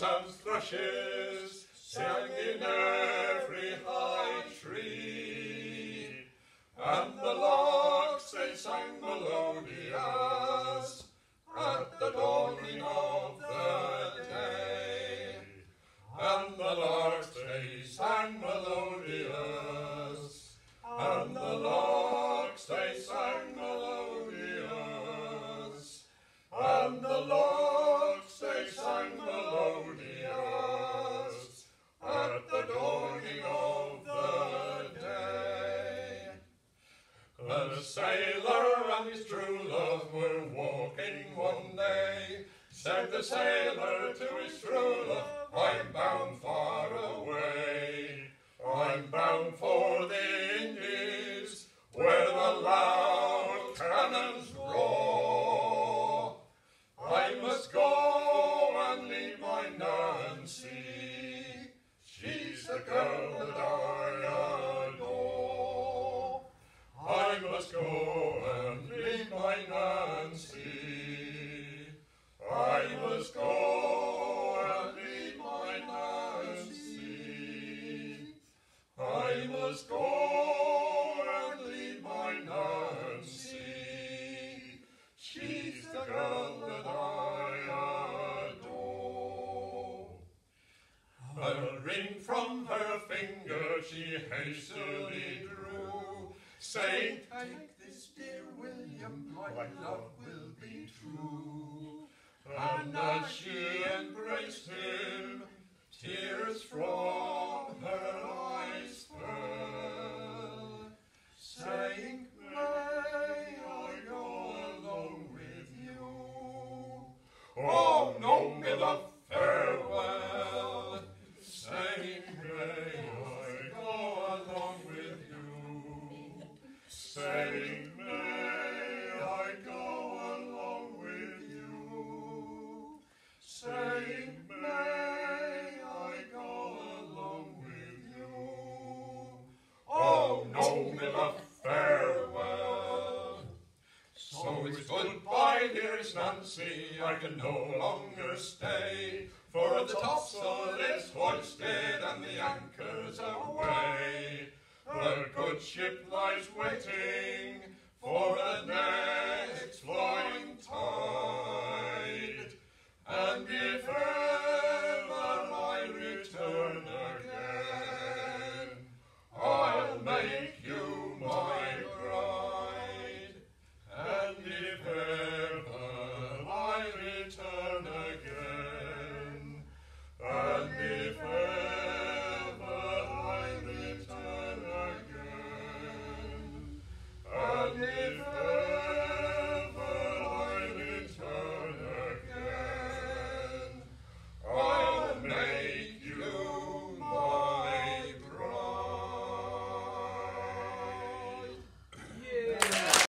swans and thrushes sang in every high tree, and the larks they sang Said the sailor to his true love, I'm bound far away. I'm bound for the Indies, where the loud cannons roar. I must go and leave my Nancy. She's the girl that I adore. I must go I must go and leave my Nancy. She's the girl that I adore. A ring from her finger she hastily drew, saying, Take this, dear William, my oh, love will be true. And as she embraced him, Saying, may I go along with you? Saying, may I go along with you? Oh, no, farewell. So it's goodbye, dearest Nancy, I can no longer stay, for the topsail is hoisted and the anchor's away. Ship lies waiting